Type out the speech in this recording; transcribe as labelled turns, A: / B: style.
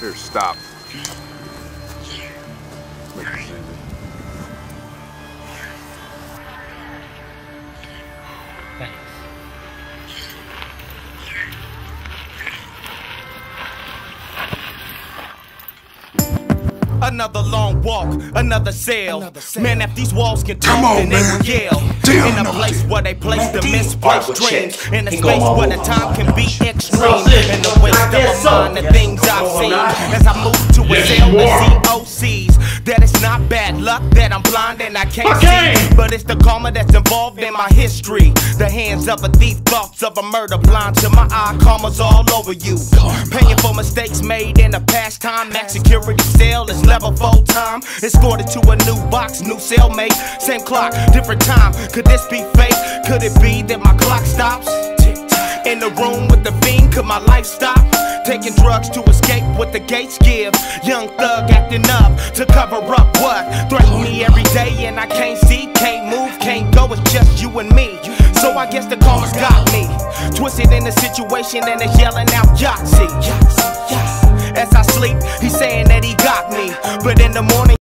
A: Here, stop.
B: Another long walk, another cell.
C: Another cell.
B: Man, if these walls can
D: Come
B: talk,
D: on,
B: then they
D: man.
B: will yell.
D: Damn,
B: in a
D: no,
B: place
D: dude.
B: where they place the misplaced dreams. In a space where the time can be extreme.
E: So, sis,
B: In the waste
E: I
B: of
E: guess
B: a
E: so.
B: mind, the
E: Yes,
B: things I've seen. As I move to
D: you
B: the
D: are.
B: COCs. That it's not bad luck that I'm blind and I can't
E: Okay.
B: see. But it's the karma that's involved in my history. The hands of a thief, thoughts of a murder, blind to my eye, karma's all over you. Paying for mistakes made in the past time. Max security cell is level full time. Escorted to a new box, new cellmate. Same clock, different time. Could this be fake? Could it be that my clock stops? In the room with the fiend, could my life stop? Taking drugs to escape what the gates give. Young thug acting up to cover up what? Threaten me every day and I can't see, can't move, can't go. It's just you and me. So I guess the karma's got me. Twisted in the situation and it's yelling out Yahtzee. As I sleep, he's saying that he got me. But in the morning,